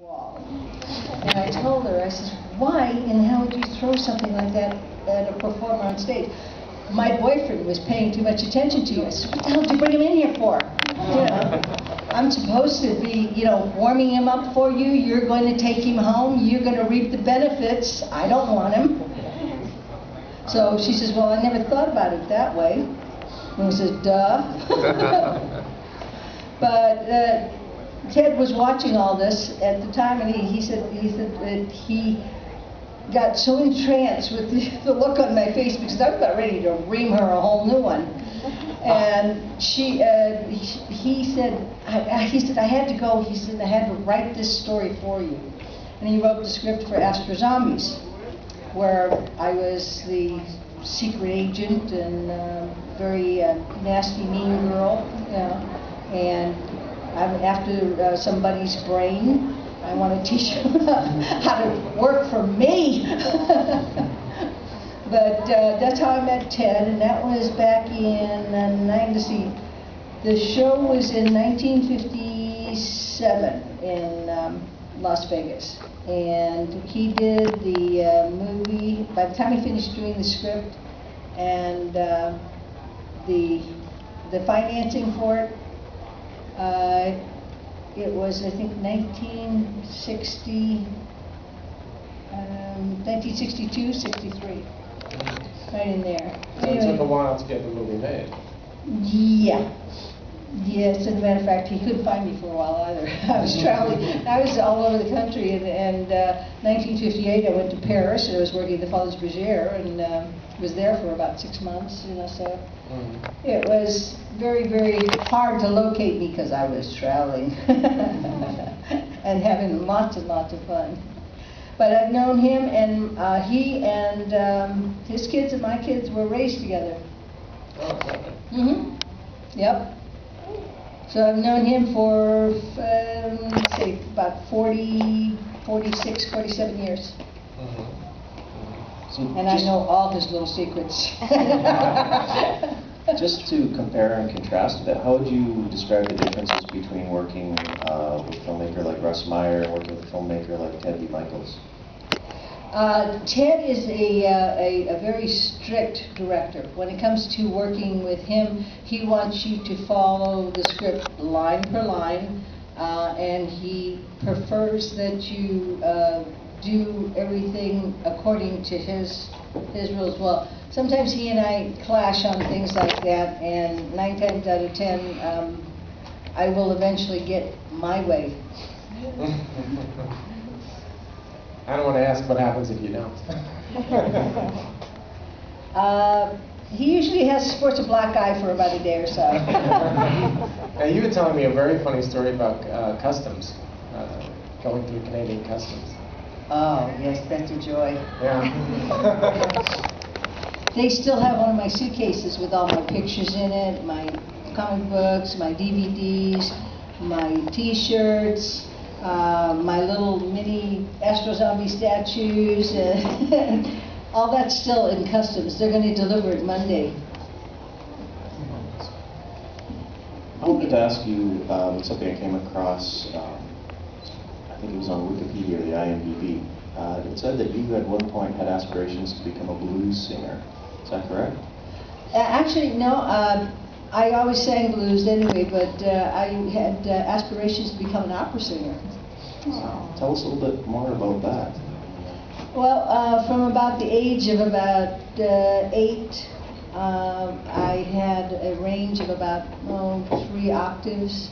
wall. And I told her, I said, why in hell would you throw something like that at a performer on stage? My boyfriend was paying too much attention to you. I said, what the hell did you bring him in here for? You know, I'm supposed to be, you know, warming him up for you. You're going to take him home. You're going to reap the benefits. I don't want him. So she says, well, I never thought about it that way. And I said, duh. But uh, Ted was watching all this at the time, and he, he said he said that he got so entranced with the, the look on my face because I was about ready to ream her a whole new one. And she, uh, he, said, I, I- he said I had to go. He said I had to write this story for you, and he wrote the script for Astro Zombies, where I was the secret agent and uh, very uh, nasty, mean girl, you know. And I'm after uh, somebody's brain. I want to teach them how to work for me. but uh, that's how I met Ted, and that was back in uh, 90. The show was in 1957 in um, Las Vegas, and he did the uh, movie. By the time he finished doing the script and uh, the the financing for it, uh, it was I think 1960, um, 1962, 63, right in there. So it took Anyway. a while to get the movie made. Yeah. Yes, as a matter of fact, he couldn't find me for a while either. I was traveling, I was all over the country, and, and uh, 1958, I went to Paris, and I was working at the Folies Bergère, and um, was there for about six months, you know, so Mhm. it was very, very hard to locate me because I was traveling and having lots and lots of fun. But I've known him, and uh, he and um, his kids and my kids were raised together. Oh, okay. Mm-hmm. Yep. So I've known him for, um, let's see, about 40, 46, 47 years. Mhm. So And I know all his little secrets. Just to compare and contrast a bit, how would you describe the differences between working uh, with a filmmaker like Russ Meyer and working with a filmmaker like Ted V. Mikels? Uh, Ted is a, uh, a, a very strict director. When it comes to working with him, he wants you to follow the script line per line, uh, and he prefers that you uh, do everything according to his his rules. Well, sometimes he and I clash on things like that, and nine times out of ten, um, I will eventually get my way. I don't want to ask what happens if you don't. Uh, he usually has sports a black eye for about a day or so. now you were telling me a very funny story about uh, customs, uh, going through Canadian customs. oh yes, that's a joy. Yeah. They still have one of my suitcases with all my pictures in it, my comic books, my DVDs, my T-shirts, uh, my little mini Astro Zombie statues, and all that's still in customs. They're going to deliver it Monday. I wanted to ask you um, something I came across, um, I think it was on Wikipedia or the IMDb. Uh, It said that you at one point had aspirations to become a blues singer. Is that correct? Uh, Actually, no, uh, I always sang blues anyway, but uh, I had uh, aspirations to become an opera singer. Tell us a little bit more about that. Well, uh, from about the age of about uh, eight, um, I had a range of about oh, three octaves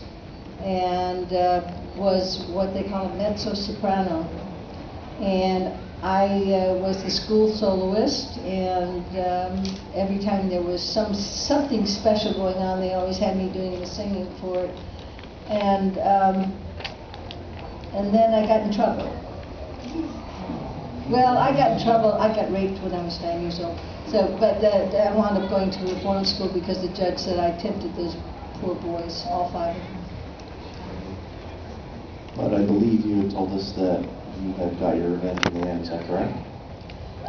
and uh, was what they call a mezzo soprano. And I uh, was the school soloist, and um, every time there was some something special going on, they always had me doing the singing for it. And um, and then I got in trouble. Well, I got in trouble. I got raped when I was nine years old. So, but uh, I wound up going to reform school because the judge said I tempted those poor boys, all five of them. But I believe you had told us that you had got your revenge in the end. Is that correct?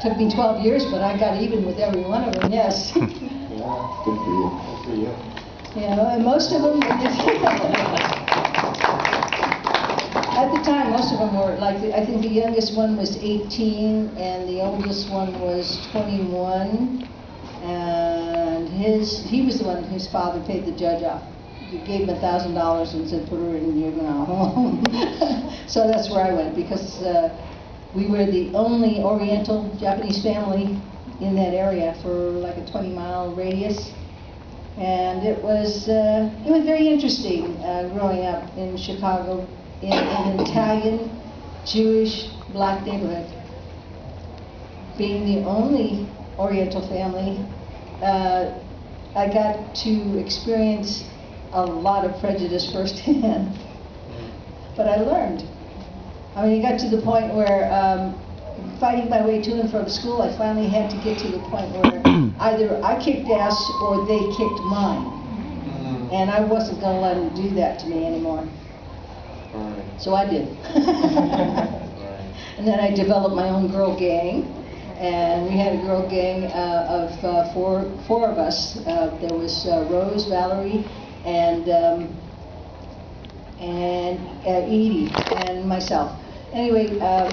Took me 12 years, but I got even with every one of them. Yes. Yeah. Good for you. Good for you. you know, and most of them. At the time, most of them more, like, I think the youngest one was 18, and the oldest one was 21. And his, he was the one whose father paid the judge off. He gave him a thousand dollars and said, put her in juvenile home. So that's where I went, because uh, we were the only Oriental Japanese family in that area for like a 20-mile radius. And it was, uh, it was very interesting uh, growing up in Chicago in an Italian, Jewish, black neighborhood. Being the only Oriental family, uh, I got to experience a lot of prejudice firsthand. But I learned. I mean, it got to the point where, um, fighting my way to and from school, I finally had to get to the point where either I kicked ass or they kicked mine. And I wasn't gonna let them do that to me anymore. Right. So I did. Right. And then I developed my own girl gang, and we had a girl gang uh, of uh, four, four of us. Uh, There was uh, Rose, Valerie, and, um, and uh, Edie, and myself. Anyway, um,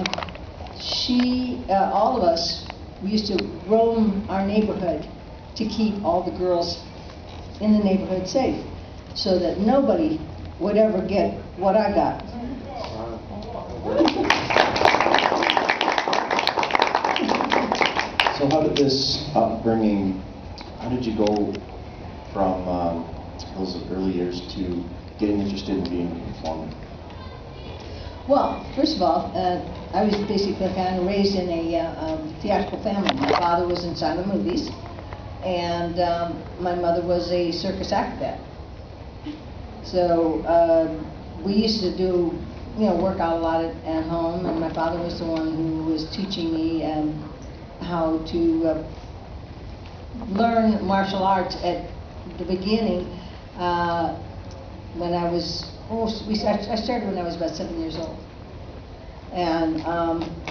she, uh, all of us, we used to roam our neighborhood to keep all the girls in the neighborhood safe, so that nobody would ever get what I got. So how did this upbringing, how did you go from um, those early years to getting interested in being a performer? Well, first of all, uh, I was basically kind of raised in a uh, um, theatrical family. My father was in silent movies, and um, my mother was a circus acrobat. So um, we used to do, you know, work out a lot at, at home, and my father was the one who was teaching me um, how to uh, learn martial arts at the beginning. Uh, when I was, oh, we, I started when I was about seven years old. And um,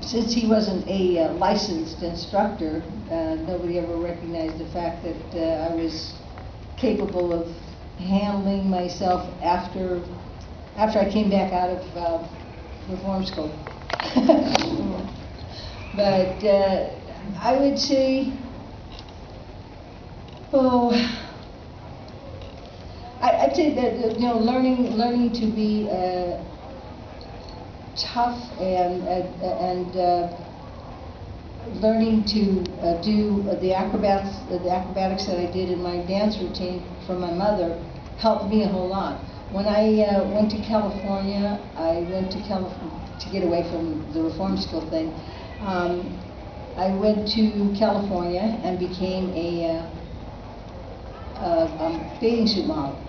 since he wasn't a uh, licensed instructor, uh, nobody ever recognized the fact that uh, I was capable of handling myself after, after I came back out of uh, reform school. But uh, I would say, oh, I, I'd say that, you know, learning, learning to be uh, tough and, uh, and uh, learning to uh, do the acrobats, the acrobatics that I did in my dance routine from my mother helped me a whole lot. When I uh, went to California, I went to California to get away from the reform school thing. Um, I went to California and became a, uh, a, a bathing suit model.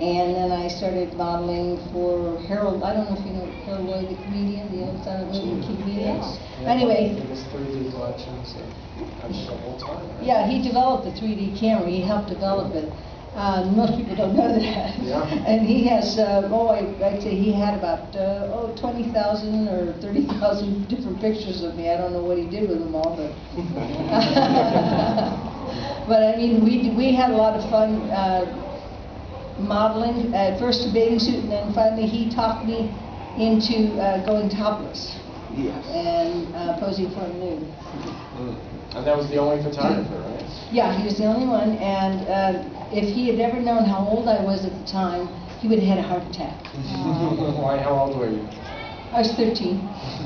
And then I started modeling for Harold, I don't know if you know Harold Lloyd, the comedian, the old silent movie comedian. Yeah. Anyway, His 3D collections, the whole time, right? yeah, he developed the 3D camera, he helped develop it. Uh, most people don't know that. Yeah. And he has, uh, oh, I, I'd say he had about, uh, oh, 20,000 or 30,000 different pictures of me. I don't know what he did with them all, but. But I mean, we, we had a lot of fun, uh, modeling, at first a bathing suit, and then finally he talked me into, uh, going topless Yes. and, uh, posing for a nude. Mm. And that was the only photographer, right? Yeah, he was the only one, and uh, if he had ever known how old I was at the time, he would have had a heart attack. Why, how old were you? I was 13.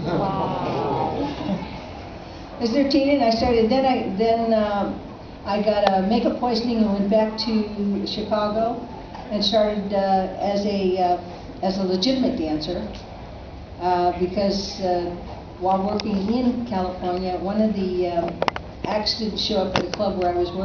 Wow. I was 13, and I started. Then I then uh, I got a makeup poisoning and went back to Chicago, and started uh, as a uh, as a legitimate dancer uh, because uh, while working in California, one of the um, acts didn't show up at the club where I was working.